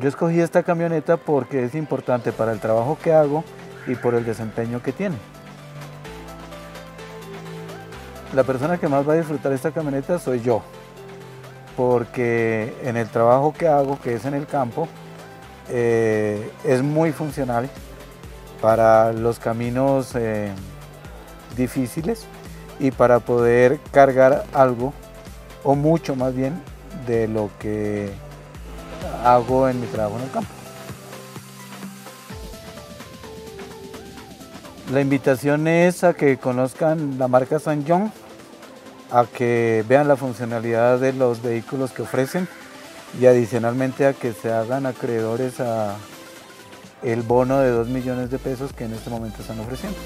Yo escogí esta camioneta porque es importante para el trabajo que hago y por el desempeño que tiene. La persona que más va a disfrutar esta camioneta soy yo, porque en el trabajo que hago, que es en el campo, eh, es muy funcional para los caminos eh, difíciles y para poder cargar algo, o mucho más bien, de lo que hago en mi trabajo en el campo. La invitación es a que conozcan la marca San John, a que vean la funcionalidad de los vehículos que ofrecen y adicionalmente a que se hagan acreedores a el bono de 2 millones de pesos que en este momento están ofreciendo.